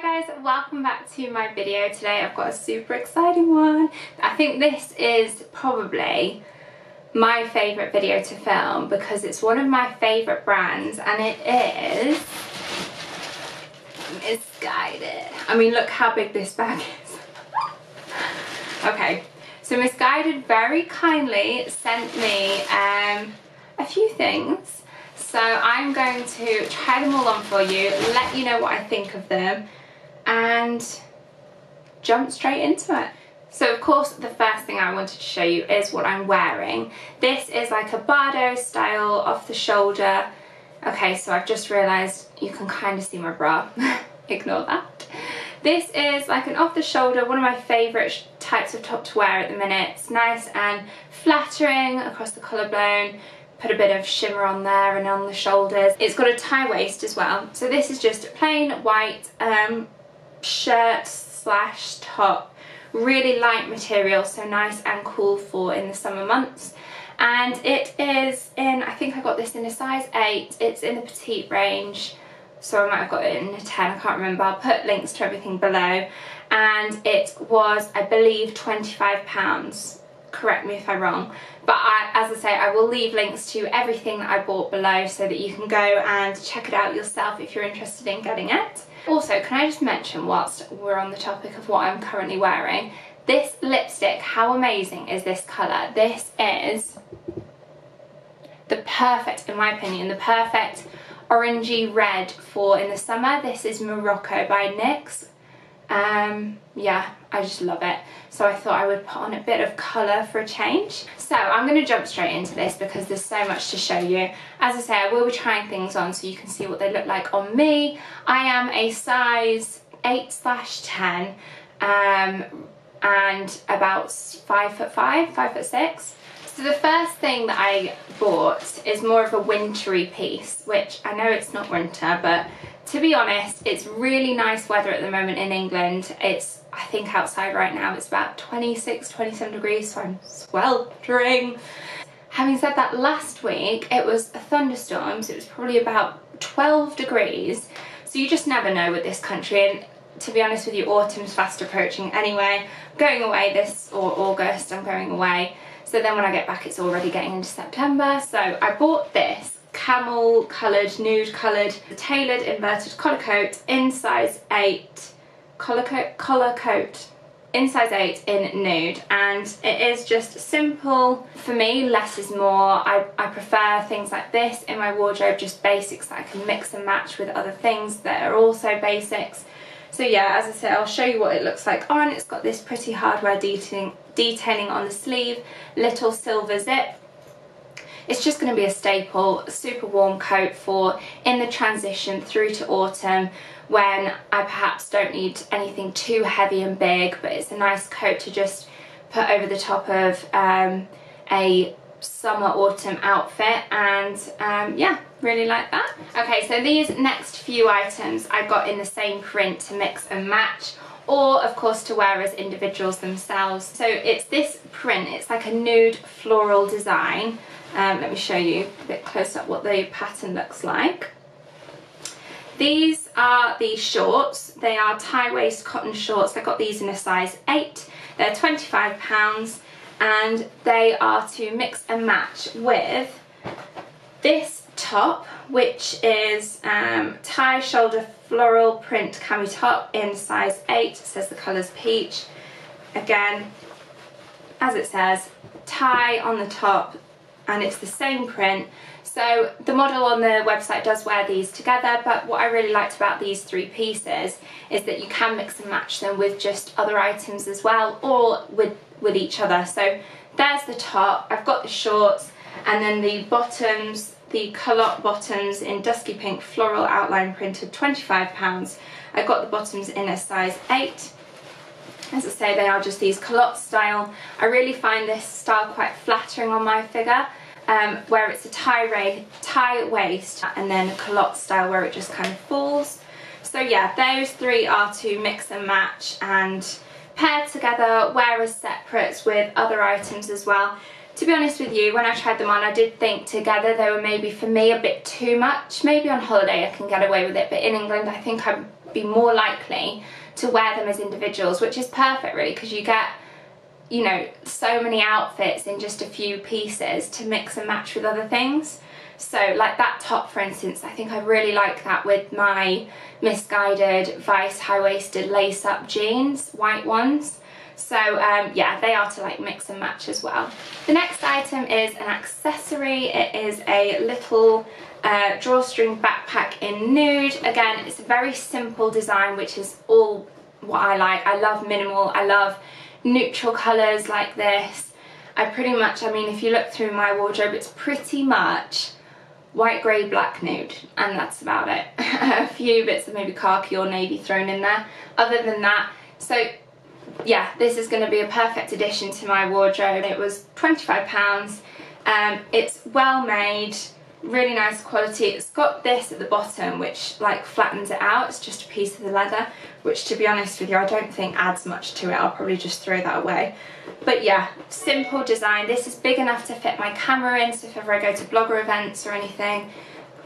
Hi guys, welcome back to my video today. I've got a super exciting one. I think this is probably my favourite video to film because it's one of my favourite brands and it is Missguided. I mean look how big this bag is. okay, so Missguided very kindly sent me um, a few things so I'm going to try them all on for you, let you know what I think of them and jump straight into it. So of course the first thing I wanted to show you is what I'm wearing. This is like a Bardot style off the shoulder. Okay, so I've just realised you can kind of see my bra. Ignore that. This is like an off the shoulder, one of my favourite types of top to wear at the minute. It's nice and flattering across the collarbone, put a bit of shimmer on there and on the shoulders. It's got a tie waist as well. So this is just plain white um, shirt slash top. Really light material, so nice and cool for in the summer months. And it is in, I think I got this in a size 8. It's in the petite range. So I might have got it in a 10, I can't remember. I'll put links to everything below. And it was, I believe, £25 correct me if I'm wrong. But I, as I say, I will leave links to everything that I bought below so that you can go and check it out yourself if you're interested in getting it. Also, can I just mention whilst we're on the topic of what I'm currently wearing, this lipstick, how amazing is this colour? This is the perfect, in my opinion, the perfect orangey red for in the summer. This is Morocco by NYX. Um, yeah, I just love it. So I thought I would put on a bit of colour for a change. So I'm going to jump straight into this because there's so much to show you. As I say, I will be trying things on so you can see what they look like on me. I am a size 8 slash 10 um, and about 5 foot 5, 5 foot 6. So the first thing that I bought is more of a wintry piece, which I know it's not winter, but to be honest, it's really nice weather at the moment in England. It's, I think outside right now, it's about 26, 27 degrees, so I'm sweltering. Having said that, last week it was a thunderstorm, so it was probably about 12 degrees. So you just never know with this country. And to be honest with you, autumn's fast approaching anyway. I'm going away this, or August, I'm going away. So then when I get back, it's already getting into September. So I bought this camel coloured, nude coloured, tailored inverted collar coat in size 8, collar coat, collar coat in size 8 in nude. And it is just simple. For me less is more. I, I prefer things like this in my wardrobe just basics that I can mix and match with other things that are also basics so yeah as I said I'll show you what it looks like on it's got this pretty hardware detailing detailing on the sleeve, little silver zip. It's just going to be a staple, super warm coat for in the transition through to autumn when I perhaps don't need anything too heavy and big, but it's a nice coat to just put over the top of um, a summer autumn outfit and um, yeah really like that okay so these next few items I got in the same print to mix and match or of course to wear as individuals themselves. So it's this print, it's like a nude floral design. Um, let me show you a bit close up what the pattern looks like. These are the shorts, they are tie waist cotton shorts, I got these in a size 8, they're £25 and they are to mix and match with this top which is um, tie shoulder floral print cami top in size 8. It says the colors peach. Again, as it says, tie on the top and it's the same print. So the model on the website does wear these together, but what I really liked about these three pieces is that you can mix and match them with just other items as well, or with, with each other. So there's the top, I've got the shorts, and then the bottoms the culotte bottoms in dusky pink floral outline printed £25. I got the bottoms in a size 8. As I say, they are just these culotte style. I really find this style quite flattering on my figure, um, where it's a tie, tie waist and then a culotte style where it just kind of falls. So yeah, those three are to mix and match and pair together, wear as separates with other items as well to be honest with you, when I tried them on, I did think together they were maybe for me a bit too much. Maybe on holiday I can get away with it, but in England I think I'd be more likely to wear them as individuals, which is perfect really because you get you know, so many outfits in just a few pieces to mix and match with other things. So like that top for instance, I think I really like that with my Missguided Vice high-waisted lace-up jeans, white ones. So um, yeah, they are to like mix and match as well. The next item is an accessory. It is a little uh, drawstring backpack in nude. Again, it's a very simple design, which is all what I like. I love minimal. I love neutral colours like this. I pretty much, I mean, if you look through my wardrobe, it's pretty much white, grey, black, nude, and that's about it. a few bits of maybe khaki or navy thrown in there. Other than that, so yeah, this is going to be a perfect addition to my wardrobe. It was £25. Um, it's well made, really nice quality. It's got this at the bottom which like flattens it out. It's just a piece of the leather, which to be honest with you, I don't think adds much to it. I'll probably just throw that away. But yeah, simple design. This is big enough to fit my camera in, so if ever I go to blogger events or anything,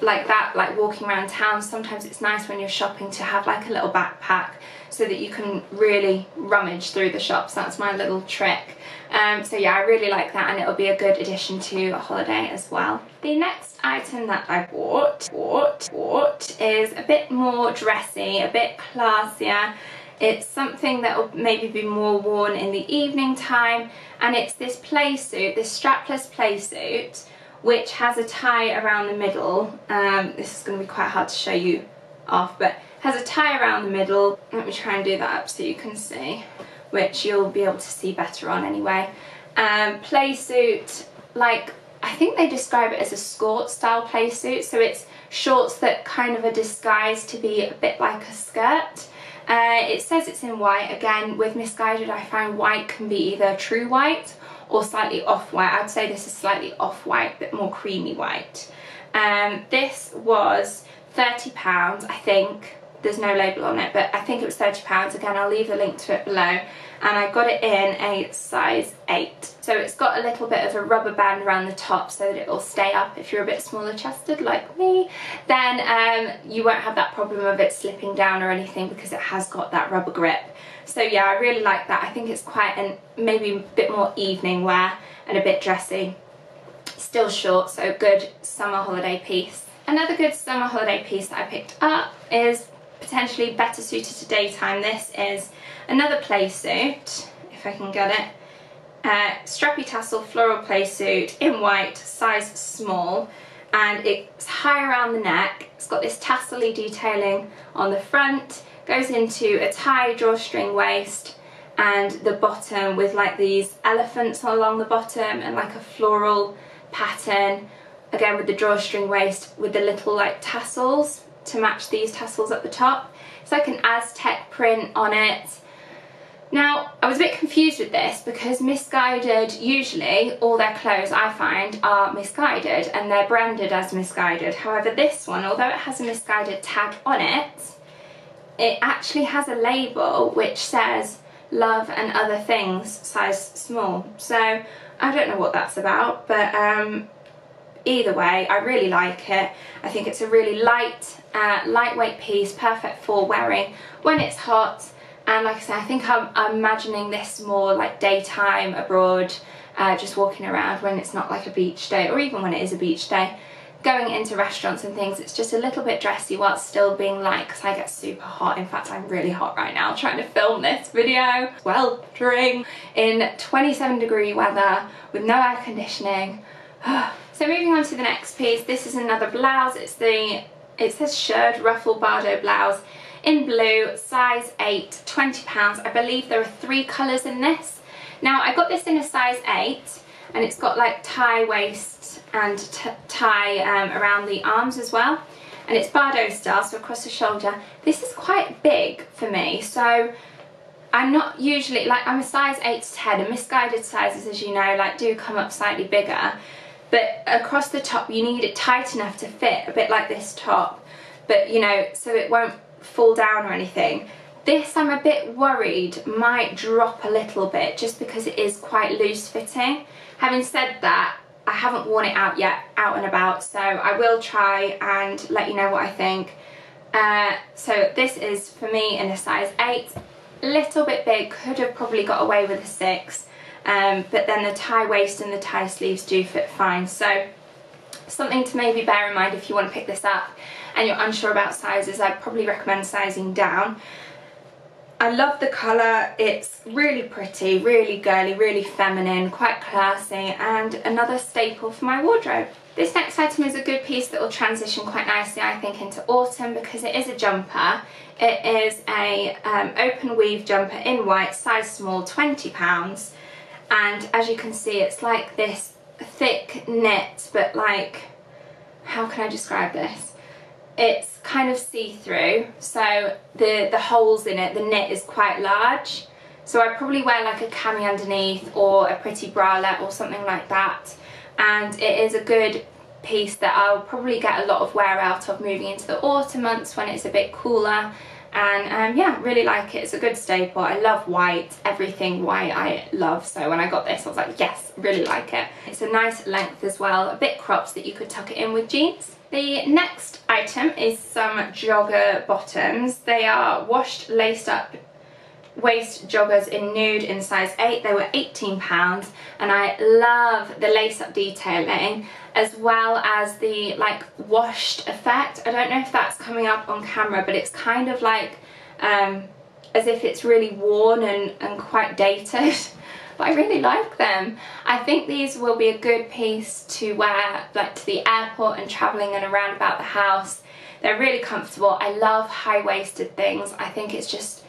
like that, like walking around town, sometimes it's nice when you're shopping to have like a little backpack so that you can really rummage through the shops. That's my little trick. Um, so yeah, I really like that and it'll be a good addition to a holiday as well. The next item that I bought, bought, bought is a bit more dressy, a bit classier. It's something that will maybe be more worn in the evening time and it's this play suit, this strapless play suit which has a tie around the middle. Um, this is going to be quite hard to show you off, but has a tie around the middle. Let me try and do that up so you can see, which you'll be able to see better on anyway. Um, play suit, like, I think they describe it as a skirt style play suit, so it's shorts that kind of are disguised to be a bit like a skirt. Uh, it says it's in white. Again, with Missguided, I find white can be either true white or slightly off-white. I'd say this is slightly off-white, but more creamy white. Um, this was £30, I think. There's no label on it, but I think it was £30. Again, I'll leave the link to it below. And I got it in a size 8. So it's got a little bit of a rubber band around the top so that it will stay up if you're a bit smaller chested like me. Then um, you won't have that problem of it slipping down or anything because it has got that rubber grip. So yeah, I really like that. I think it's quite an maybe a bit more evening wear and a bit dressy. Still short, so good summer holiday piece. Another good summer holiday piece that I picked up is potentially better suited to daytime. This is another play suit, if I can get it. Uh, strappy tassel floral play suit in white, size small and it's high around the neck. It's got this tassel detailing on the front goes into a tie drawstring waist and the bottom with like these elephants along the bottom and like a floral pattern again with the drawstring waist with the little like tassels to match these tassels at the top. It's like an Aztec print on it. Now, I was a bit confused with this because Missguided, usually all their clothes I find are Missguided and they're branded as Missguided. However, this one, although it has a Missguided tag on it, it actually has a label which says love and other things size small so I don't know what that's about but um, either way I really like it. I think it's a really light uh, lightweight piece perfect for wearing when it's hot. And like I said I think I'm, I'm imagining this more like daytime abroad uh, just walking around when it's not like a beach day or even when it is a beach day. Going into restaurants and things it's just a little bit dressy while still being light because I get super hot. In fact I'm really hot right now trying to film this video. Sweltering in 27 degree weather with no air conditioning so moving on to the next piece this is another blouse. It's the it says shirred ruffle Bardot blouse in blue size 8 20 pounds. I believe there are three colors in this. Now I got this in a size 8 and it's got like tie waist and tie um, around the arms as well. And it's Bardot style so across the shoulder. This is quite big for me so I'm not usually like I'm a size 8 to 10 and Missguided sizes as you know like do come up slightly bigger but across the top you need it tight enough to fit a bit like this top but you know so it won't fall down or anything this I'm a bit worried might drop a little bit just because it is quite loose fitting Having said that, I haven't worn it out yet, out and about, so I will try and let you know what I think. Uh, so this is for me in a size 8. Little bit big, could have probably got away with a 6. Um, but then the tie waist and the tie sleeves do fit fine. So something to maybe bear in mind if you want to pick this up and you're unsure about sizes, I'd probably recommend sizing down. I love the colour, it's really pretty, really girly, really feminine, quite classy and another staple for my wardrobe. This next item is a good piece that will transition quite nicely I think into autumn because it is a jumper. It is a um, open weave jumper in white, size small, £20 and as you can see it's like this thick knit but like, how can I describe this? It's kind of see-through. So the, the holes in it, the knit is quite large. So I probably wear like a cami underneath or a pretty bralette or something like that. And it is a good piece that I'll probably get a lot of wear out of moving into the autumn months when it's a bit cooler and um, yeah really like it. It's a good staple. I love white everything white I love. So when I got this I was like yes really like it. It's a nice length as well a bit cropped that you could tuck it in with jeans. The next item is some jogger bottoms. They are washed laced up waist joggers in nude in size 8 they were 18 pounds and I love the lace up detailing as well as the like washed effect I don't know if that's coming up on camera but it's kind of like um, as if it's really worn and, and quite dated but I really like them. I think these will be a good piece to wear like to the airport and travelling and around about the house. They're really comfortable. I love high-waisted things. I think it's just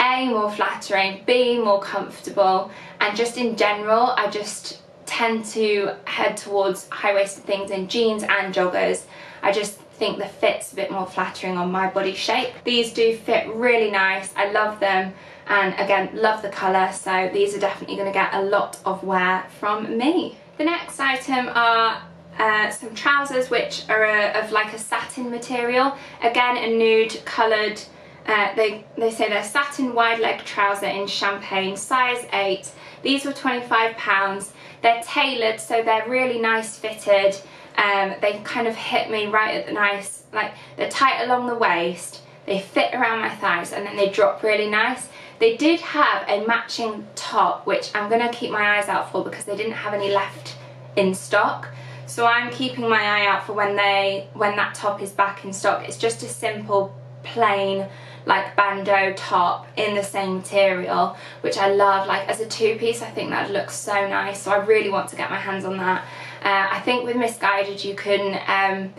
a, more flattering, B, more comfortable, and just in general, I just tend to head towards high-waisted things in jeans and joggers. I just think the fit's a bit more flattering on my body shape. These do fit really nice, I love them, and again, love the colour, so these are definitely going to get a lot of wear from me. The next item are uh, some trousers which are a, of like a satin material. Again, a nude coloured uh, they, they say they're satin wide leg trouser in champagne, size 8. These were £25. They're tailored, so they're really nice fitted. Um, they kind of hit me right at the nice, like they're tight along the waist, they fit around my thighs and then they drop really nice. They did have a matching top, which I'm going to keep my eyes out for because they didn't have any left in stock. So I'm keeping my eye out for when they when that top is back in stock. It's just a simple plain like bandeau top in the same material which I love. Like as a two-piece I think that looks so nice so I really want to get my hands on that. Uh, I think with Missguided you can um,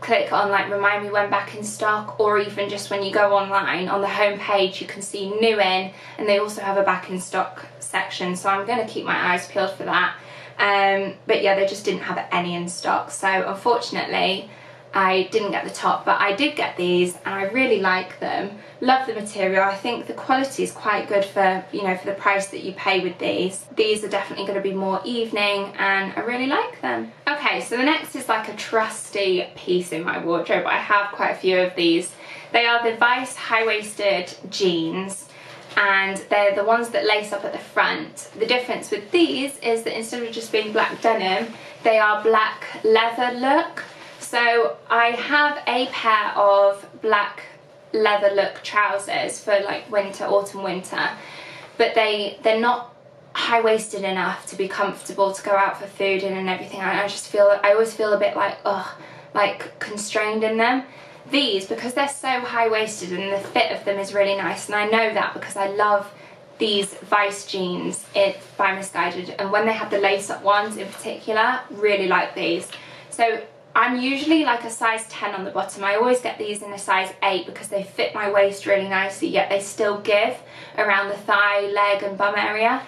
click on like remind me when back in stock or even just when you go online on the home page you can see new in and they also have a back in stock section so I'm going to keep my eyes peeled for that. Um, but yeah they just didn't have any in stock so unfortunately I didn't get the top, but I did get these and I really like them. Love the material. I think the quality is quite good for, you know, for the price that you pay with these. These are definitely going to be more evening and I really like them. Okay, so the next is like a trusty piece in my wardrobe. I have quite a few of these. They are the Vice high-waisted jeans and they're the ones that lace up at the front. The difference with these is that instead of just being black denim, they are black leather look. So I have a pair of black leather look trousers for like winter, autumn, winter, but they, they're not high-waisted enough to be comfortable to go out for food in and everything. I, I just feel, I always feel a bit like, ugh, like constrained in them. These, because they're so high-waisted and the fit of them is really nice, and I know that because I love these Vice jeans it, by Missguided, and when they have the lace-up ones in particular, really like these. So I'm usually like a size 10 on the bottom. I always get these in a size 8 because they fit my waist really nicely yet they still give around the thigh, leg and bum area.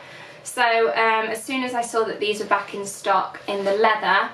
So um, as soon as I saw that these were back in stock in the leather,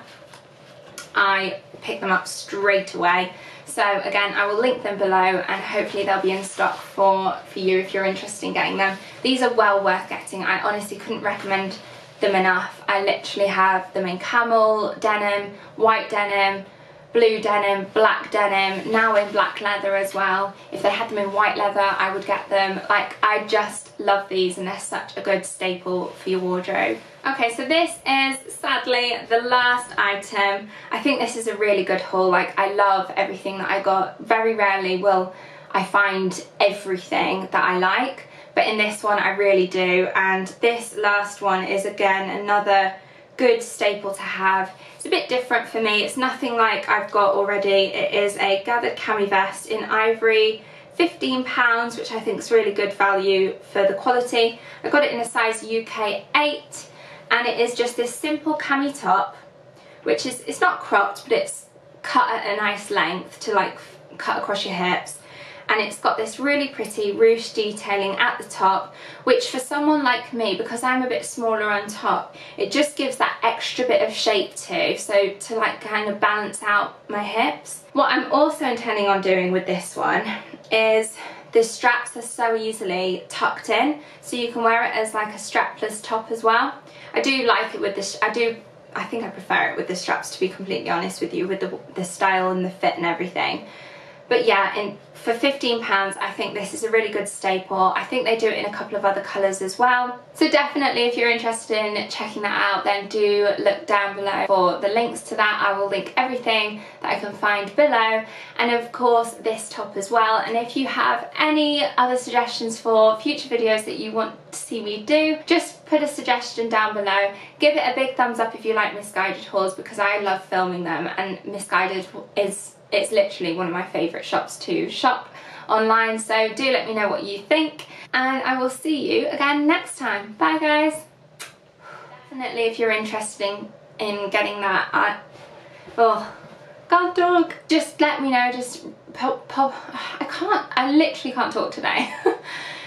I picked them up straight away. So again, I will link them below and hopefully they'll be in stock for, for you if you're interested in getting them. These are well worth getting. I honestly couldn't recommend them enough. I literally have them in camel, denim, white denim, blue denim, black denim, now in black leather as well. If they had them in white leather, I would get them. Like, I just love these and they're such a good staple for your wardrobe. Okay, so this is sadly the last item. I think this is a really good haul. Like, I love everything that I got. Very rarely will I find everything that I like, but in this one I really do. And this last one is again another good staple to have. It's a bit different for me. It's nothing like I've got already. It is a gathered cami vest in ivory, £15, which I think is really good value for the quality. I got it in a size UK 8 and it is just this simple cami top, which is, it's not cropped, but it's cut at a nice length to like cut across your hips and it's got this really pretty ruche detailing at the top which for someone like me because I'm a bit smaller on top it just gives that extra bit of shape too so to like kind of balance out my hips. What I'm also intending on doing with this one is the straps are so easily tucked in so you can wear it as like a strapless top as well. I do like it with this, I do I think I prefer it with the straps to be completely honest with you with the, the style and the fit and everything but yeah, for £15 I think this is a really good staple. I think they do it in a couple of other colours as well. So definitely if you're interested in checking that out then do look down below for the links to that. I will link everything that I can find below and of course this top as well. And if you have any other suggestions for future videos that you want to see me do, just put a suggestion down below. Give it a big thumbs up if you like Missguided hauls because I love filming them and Missguided is it's literally one of my favourite shops to shop online so do let me know what you think and I will see you again next time. Bye guys! Definitely if you're interested in, in getting that, I, oh, god dog, just let me know, just pop, pop, I can't, I literally can't talk today.